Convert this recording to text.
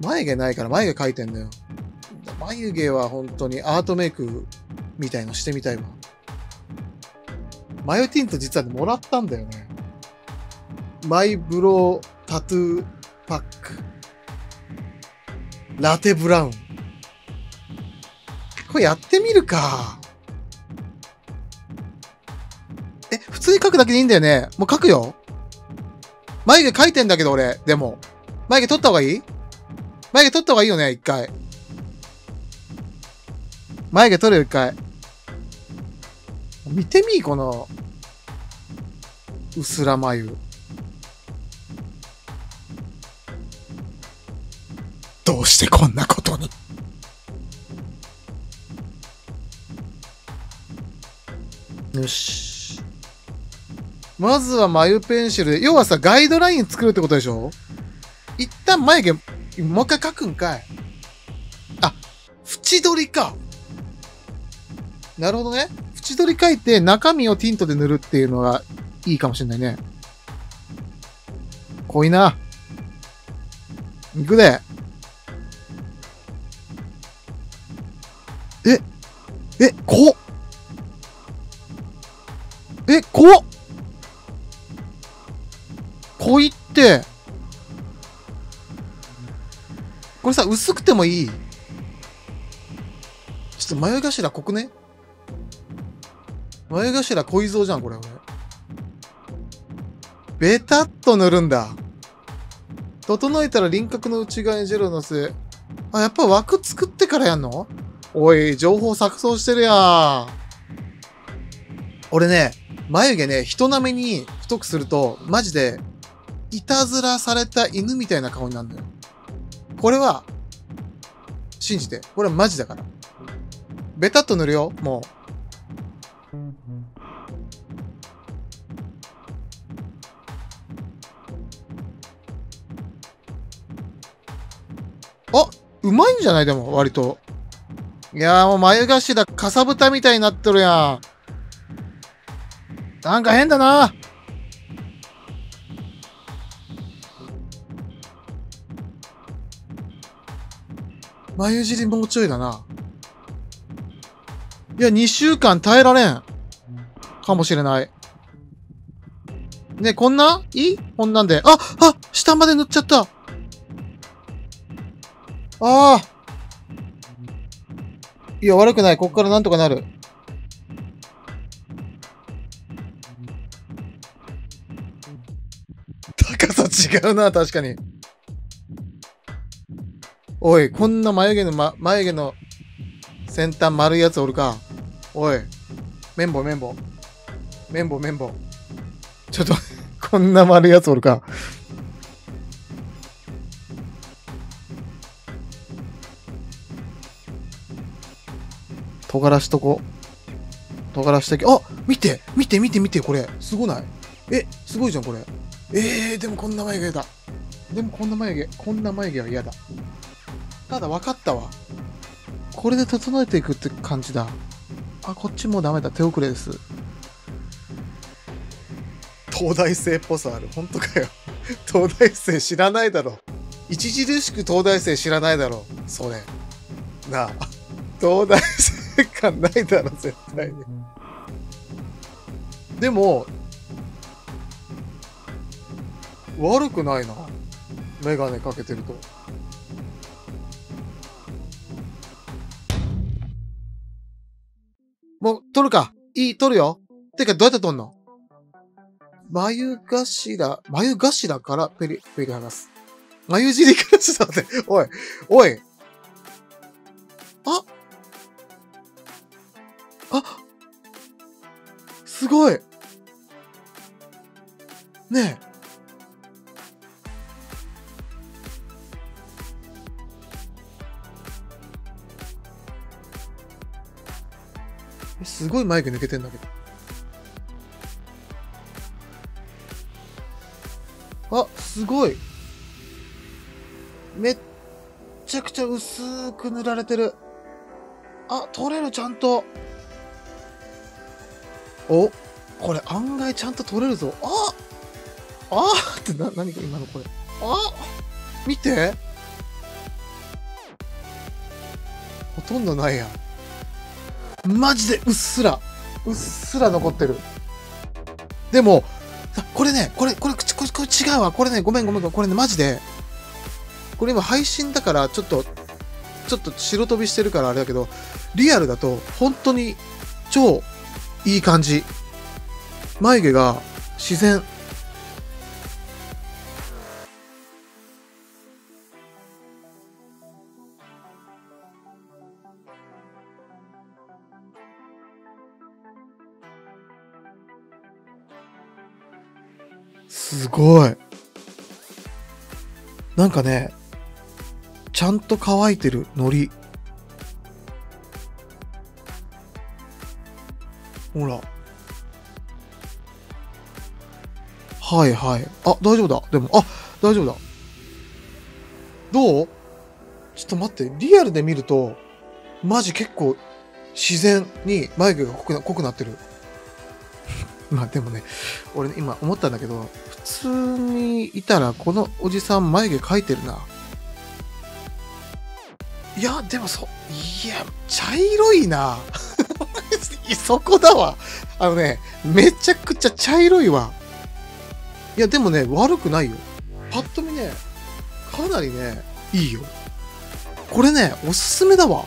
眉毛ないから眉毛描いてんだよ。眉毛は本当にアートメイクみたいのしてみたいわ。マヨティント実は、もらったんだよね。マイブロータトゥーパック。ラテブラウン。これやってみるか。え、普通に描くだけでいいんだよね。もう描くよ。眉毛描いてんだけど俺。でも。眉毛取った方がいい？眉毛取った方がいいよね、一回。眉毛取れる一回。見てみこの、うすら眉。どうしてこんなことに。よし。まずは眉ペンシルで、要はさ、ガイドライン作るってことでしょ？一旦眉毛、もう一回描くんかい。あ、縁取りか。なるほどね。縁取り描いて中身をティントで塗るっていうのがいいかもしれないね。濃いな。いくで。え、え、こっえ、ここれさ、薄くてもいいちょっと眉頭濃くね？眉頭濃いぞじゃん、これ、俺。ベタっと塗るんだ。整えたら輪郭の内側にジェルをのせ。あ、やっぱ枠作ってからやんの？おい、情報錯綜してるやん。俺ね、眉毛ね、人並みに太くすると、マジで、いたずらされた犬みたいな顔になるんだよ。これは、信じて。これはマジだから。ベタっと塗るよ、もう。あ、うまいんじゃない？でも、割と。いやーもう眉頭かさぶたみたいになってるやん。なんか変だな。眉尻もうちょいだな。いや、2週間耐えられん。かもしれない。ねこんな？いい？こんなんで。ああ下まで塗っちゃったああいや、悪くない。こっからなんとかなる。高さ違うな、確かに。おい、こんな眉毛の、ま、眉毛の先端丸いやつおるか。おい、綿棒綿棒。綿棒綿棒。ちょっと、こんな丸いやつおるか。尖らしとこ。尖らしてけ。あ見て見て見て見てこれ。すごない？え、すごいじゃんこれ。えー、でもこんな眉毛だ。でもこんな眉毛、こんな眉毛は嫌だ。ただ分かったわ。これで整えていくって感じだ。あ、こっちもうダメだ。手遅れです。東大生っぽさある。本当かよ。東大生知らないだろ。著しく東大生知らないだろ。それ。なあ。東大生感ないだろ、絶対に。でも、悪くないな。メガネかけてると。もう、取るか。いい、取るよ。てか、どうやって取んの？眉頭、眉頭からペリ、ペリ剥がす。眉尻からちょっと待って。おい、おい。ああすごい。ねえ。すごい眉毛抜けてんだけど。あ、すごい。めっちゃくちゃ薄く塗られてる。あ、取れる、ちゃんと。お、これ案外ちゃんと取れるぞ。ああってな、何か今のこれ。あ見てほとんどないやん。マジでうっすら、うっすら残ってる。でも、これね、これ、これ、これ、これ違うわ。これね、ごめんごめんごめん。これね、マジで、これ今配信だから、ちょっと、ちょっと白飛びしてるからあれだけど、リアルだと、本当に、超、いい感じ。眉毛が、自然。すごい。なんかね、ちゃんと乾いてる海苔。ほら。はいはい。あ、大丈夫だ。でも、あ、大丈夫だ。どう？ちょっと待って、リアルで見ると、マジ結構自然に眉毛が濃くな濃くなってる。まあでもね、俺ね、今思ったんだけど、普通にいたらこのおじさん眉毛描いてるな。いや、でもそ、いや、茶色いな。そこだわ。あのね、めちゃくちゃ茶色いわ。いや、でもね、悪くないよ。パッと見ね、かなりね、いいよ。これね、おすすめだわ。